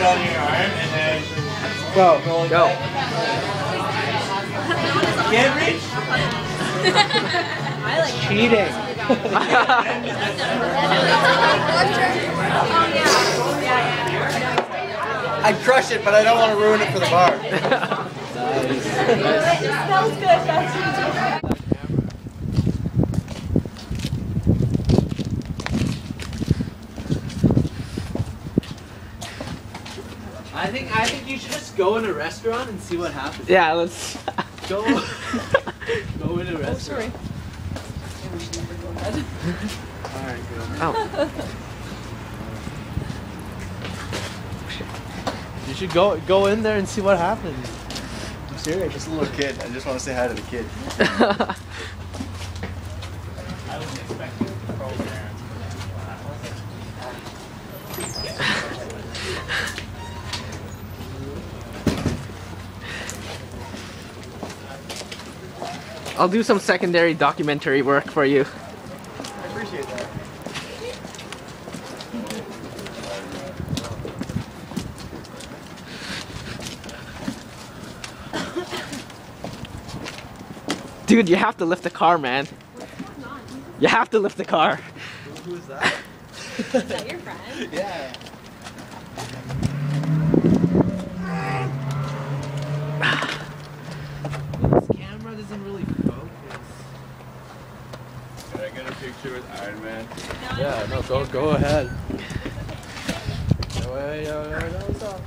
it on your arm and then Go. roll it Go. back. Can't reach. Cheating. I'd crush it, but I don't want to ruin it for the bar. It smells good. That's I think I think you should just go in a restaurant and see what happens. yeah, let's. Go go in a oh, restaurant. Sorry. Alright, go. Oh. You should go go in there and see what happens. I'm serious. Just a little kid. I just want to say hi to the kid. I wasn't expecting the program. I'll do some secondary documentary work for you. I appreciate that. Dude, you have to lift the car, man. You have to lift the car. Who's that? Is that your friend? Yeah. This camera doesn't really focus. Can I get a picture with Iron Man? Yeah, no, go go ahead. Yo, yo, yo, yo, yo, what's up?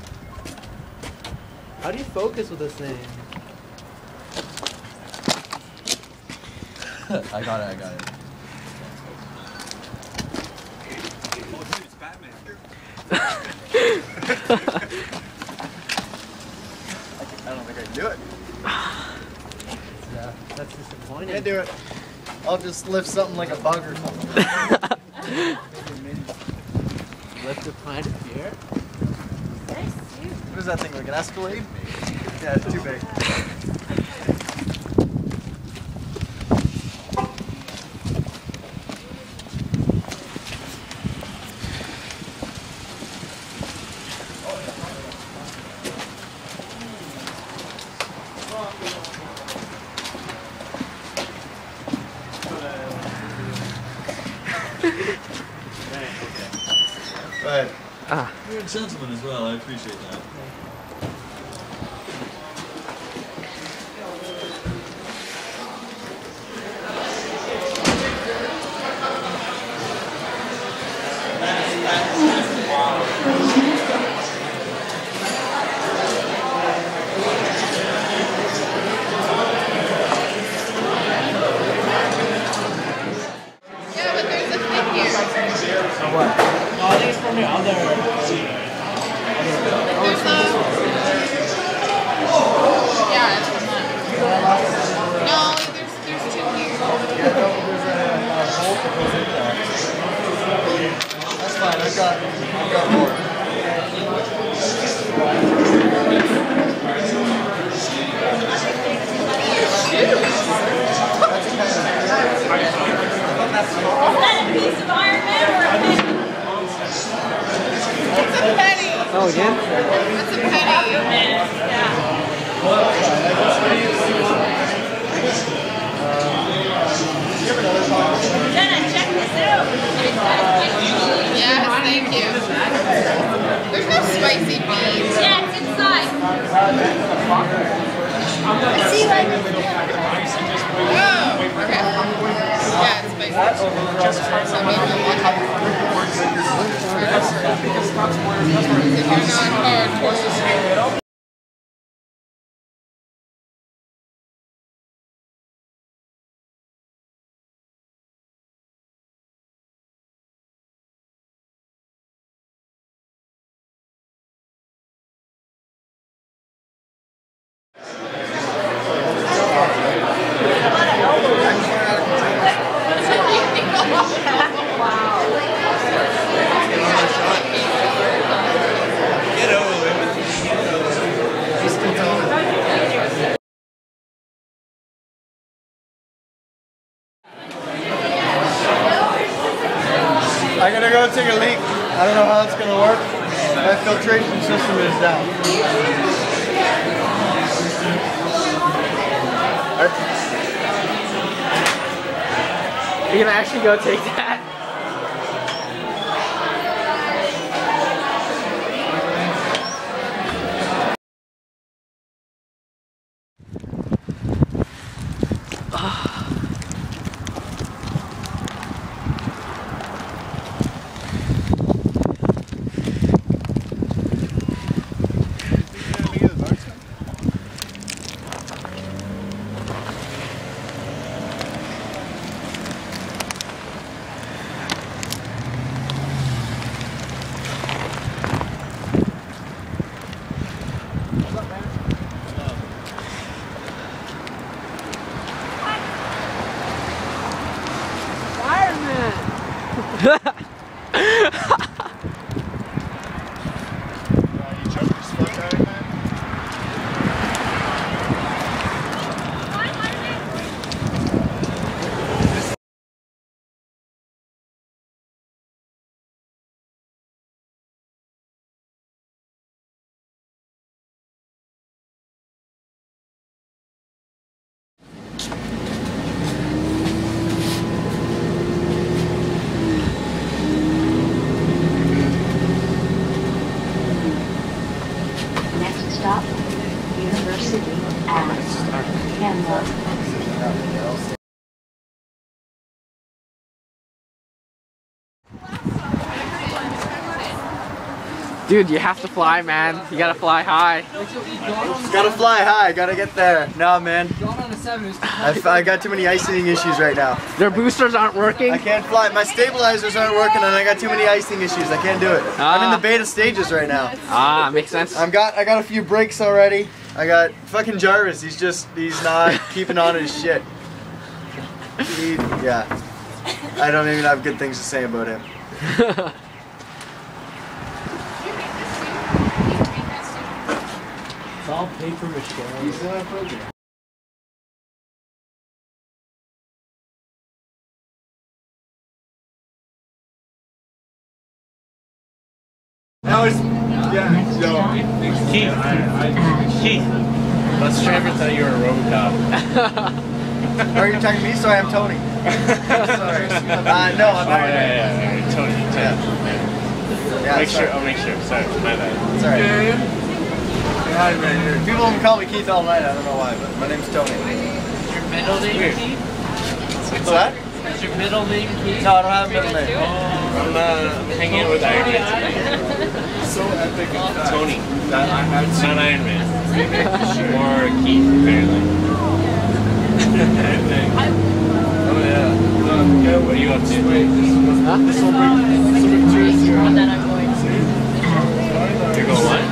How do you focus with this thing? I got it. I got it. I don't think I can do it. Yeah, that's disappointing. Can't do it. I'll just lift something like a bug or something. Lift a pint of beer. What is that thing? Like an Escalade? Yeah, it's too big. But Ah. You're a gentleman as well. I appreciate that. Yeah, from other. There's a. Yeah, it's from that. No, there's there's two here. that's fine. I've got, I've got more. Is that a piece of Iron Man or a penny? It's a penny. Oh, again? It's a penny. Jenna, check this out. Yes, thank you. There's no spicy beans. Yeah, it's inside. I see like Oh, okay. Yeah, it's spicy. I mean, if you're not hardcore. I gotta go take a leak. I don't know how it's gonna work. Feel filtration system is down. You gonna actually go take that? you choke this fuck out of it, man? Next stop, University at Canmore. Dude, you have to fly, man. You gotta fly high. Gotta fly high, gotta get there. Nah, man. I, I got too many icing issues right now. Their boosters aren't working. I can't fly. My stabilizers aren't working, and I got too many icing issues. I can't do it. I'm in Ah. the beta stages right now. Ah, makes sense. I've got I got a few breaks already. I got fucking Jarvis. He's just he's not keeping on his shit. He, yeah. I don't even have good things to say about him. It's all paper mache. That was, yeah, so. Keith, Keith, let's try and tell you were a Robocop. Are you talking to me? Sorry, I'm Tony. sorry. Uh, no, I'm Oh, Iron yeah, yeah, yeah, Tony, Tony. Yeah. Yeah, Make sorry. sure, I'll make sure. Sorry, my bad. It's alright. Hi, man. People have call me Keith all night. I don't know why, but my name's Tony. Your middle name, Keith? What's that? Is your middle name Keith? No, I don't have a middle name. I'm uh, hanging out with Iron Man. So epic and Tony. that I had It's to not Iron Man. Or Keith, apparently. Oh yeah. What are you up to? This will bring, this will bring tears to your eyes. You're going what?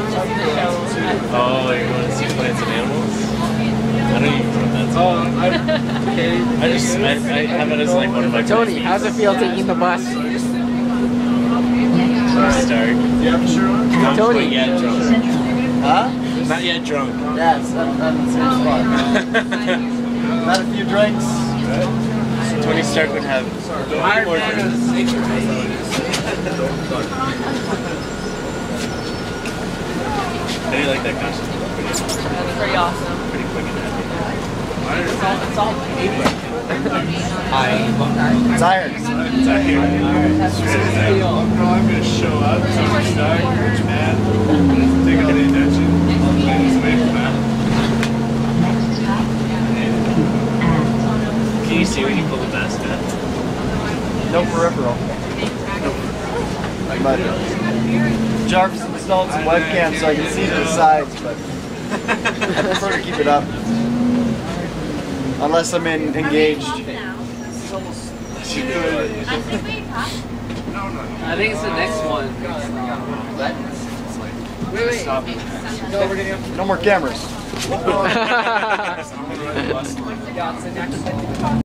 Oh, you're going to see plants and animals? I don't even know what that's Oh, I, okay. I just, I, I have it as like one of my Tony, how's it feel taking the bus? Start. You have a? Not Tony. quite yet drunk. Huh? Not yet drunk. Yes, I'm, I'm in the same oh, spot. Had a few drinks. Tony Stark would have Iron more Man drinks. is. How do you like that costume? That's pretty awesome. Pretty quick and happy. It's all, it's all paper. Straight it. No, I'm gonna show up. Tony Stark, rich man. Take all the attention. Things away from that. Can you see when you pull the mask down? No peripheral. But Jarvis installed some webcams so I can see the sides, but I prefer to keep it up. Unless I'm in engaged. I think it's the next one. No more cameras.